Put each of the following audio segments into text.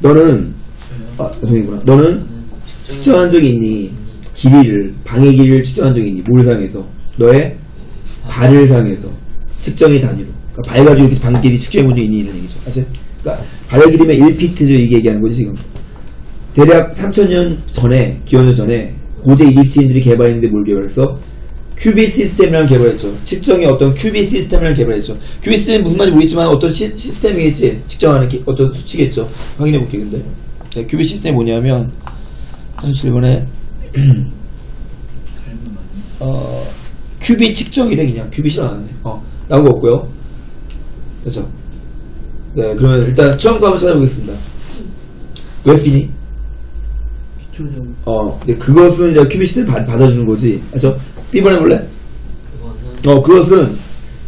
너는 아 동이구나. 너는 측정한 적이 있니? 길이를 방의 길이를 측정한 적이 있니? 뭘 상해서? 너의 발을 상해서 측정의 단위로. 그러니까 발 가지고 이렇게 방 길이 측정해 본 적이 있니? 이런 얘기죠. 아시? 그러니까 발의 길이면 1피트죠. 이게 얘기하는 거지 지금. 대략 3천년 전에 기원전 전에 고대 이집트인들이 개발했는데 뭘 개발했어? 큐빅 시스템이라는 걸 개발했죠. 측정의 어떤 큐빅 시스템이라는 걸 개발했죠. 큐빅 시스템 무슨 말인지 모르겠지만 어떤 시, 시스템이겠지. 측정하는 기- 어떤 수치겠죠. 확인해 볼게요, 근데. 네, 큐빅 시스템이 뭐냐면, 37번에, 어, 큐빅 측정이래, 그냥. 큐빅이 나왔네. 어, 나온 거 없고요. 됐죠. 네, 그러면 일단 처음 거 한번 찾아보겠습니다. 왜? 기초적으로 어, 근데 그것은 이제 큐빅 시스템 받, 받아주는 거지. 그죠? B번 해볼래? 그것은 어, 그것은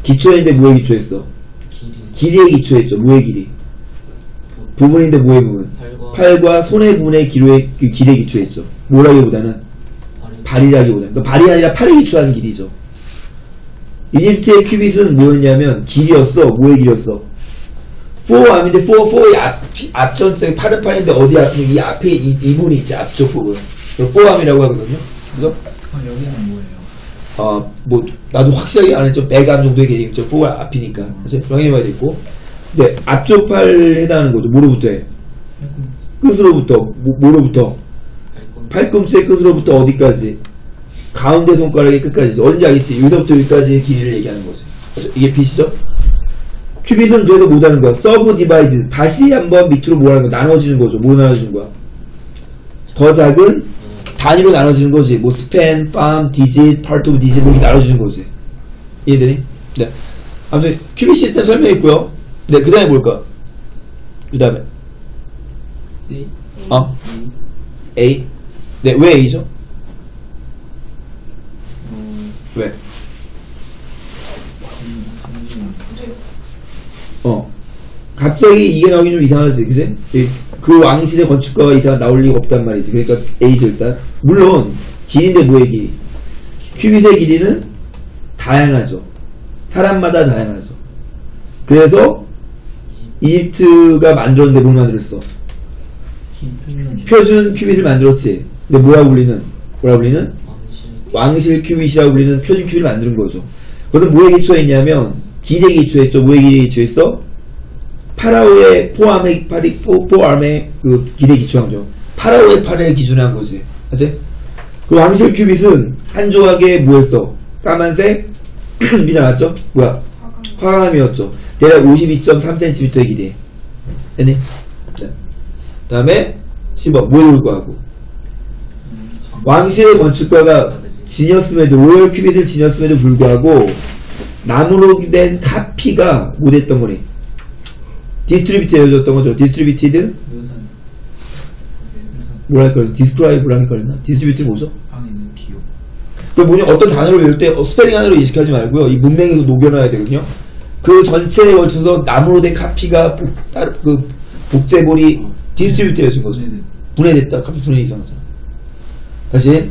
기초인데 뭐에 기초했어? 길이 길이에 기초했죠. 뭐의 길이? 부 분인데 뭐의 부분? 팔과 팔과 손의 부분의 길이에, 그 길에 기초했죠. 뭐라기보다는 발이 발이라기보다는. 그러니까 발이 아니라 팔에 기초한 길이죠. 이집트의 큐빗은 뭐였냐면 길이었어. 뭐의 길이었어? 4암인데 4, 4의 앞, 앞전체 팔은 팔인데 어디 앞, 이 앞에 이, 이 부분이 있지. 앞쪽 부분. forearm이라고 하거든요. 그죠? 아, 여기는? 어, 뭐, 나도 확실하게 안 했죠. 배감 정도의 개념이죠. fore가 앞이니까. 사실 확인해봐야 되고. 네, 앞쪽 팔에 해당하는 거죠. 뭐로부터 해? 끝으로부터, 뭐, 뭐로부터? 발꿈 팔꿈치의 끝으로부터 어디까지? 가운데 손가락의 끝까지. 어딘지 알겠지? 여기서부터 여기까지의 길이를 얘기하는 거지. 그죠? 이게 cubit이죠? cubit은 그래서 뭐 하는 거야. subdivide. 다시 한번 밑으로 뭐라는 거 나눠지는 거죠. 뭐 나눠지는 거야? 더 작은 단위로 나눠지는 거지. 뭐 span, palm, digit, part of digit 뭐 이렇게 나눠지는 거지. 이해되니? 네. 아무튼 cubit 시스템 설명했고요. 네, 그 다음에 뭘까? 그 다음에 A 어? A. 네, 왜 A죠? 왜? 어. 갑자기 이게 나오긴 좀 이상하지, 그지? 이- 그 왕실의 건축가가 이상 나올 리가 없단 말이지. 그러니까 A죠, 일단. 물론, 길인데 뭐의 길이? 큐빗의 길이는 다양하죠. 사람마다 다양하죠. 그래서, 이집트가 만들었는데 뭘 만들었어? 표준 큐빗을 만들었지. 근데 뭐라고 불리는? 뭐라고 불리는? 왕실 큐빗이라고 불리는 표준 큐빗을 만드는 거죠. 그것은 뭐에 기초했냐면 길에 기초했죠. 뭐에 기초했어? 파라오의 포함의 파리 포, 포함의 그 길에 기초한 거죠. 파라오의 팔에 기준한 거지. 맞지? 그 왕실 큐빗은 한 조각에 뭐였어? 까만색 빛이 나왔죠? 뭐야? 화감이었죠. 대략 52.3cm의 길이. 됐니? 네. 다음에 10번 뭐에 불과하고 왕실의 건축가가 지녔음에도 로열 큐빗을 지녔음에도 불구하고 나무로 된 카피가 못했던 거니 디스트리뷰트 해줬던 거죠 디스트리뷰티드 묘산 묘산 뭐라 할거나 디스크라이브라 할거나 디스트리뷰트 뭐죠? 방에 있는 기호 그 뭐냐 어떤 단어를 외울 때 어, 스페링 하나로 인식하지 말고요 이 문맹에서 녹여놔야 되거든요 그 전체에 걸쳐서 나무로 된 카피가 복, 따로 그 복제본이 distribute 해준 거죠 네네. 분배됐다. 갑자기 분배 이상하잖아. 다시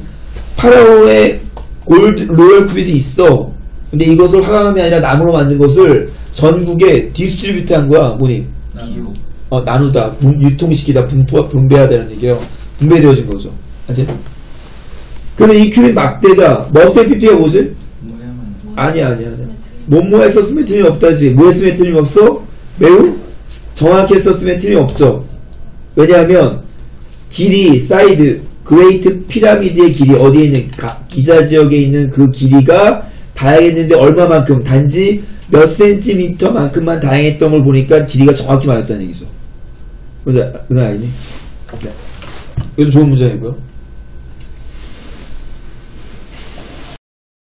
파라오의 gold royal cubit이 있어. 근데 이것을 화강암이 아니라 나무로 만든 것을 전국에 distribute 한 거야. 뭐니? 기호 어, 나누다, 분- 유통시키다, 분포, 분배하다는 얘기예요. 분배되어진 거죠. 알지? 그래서 이 cubit 막대가 must have PP가 뭐지? 아니야, 아니야, 아니야. 뭐뭐 했었으면 틀림 없다지. 뭐 했으면 틀림 없어? 매우 정확히 했었으면 틀림 없죠. 왜냐하면, 길이, 사이드, Great Pyramid의 길이 어디에 있는, 가- 기자 지역에 있는 그 길이가 다양했는데 얼마만큼, 단지 몇 센티미터만큼만 다양했던 걸 보니까 길이가 정확히 맞았다는 얘기죠. 그건 아니니? 네. 이것도 좋은 문장이고요.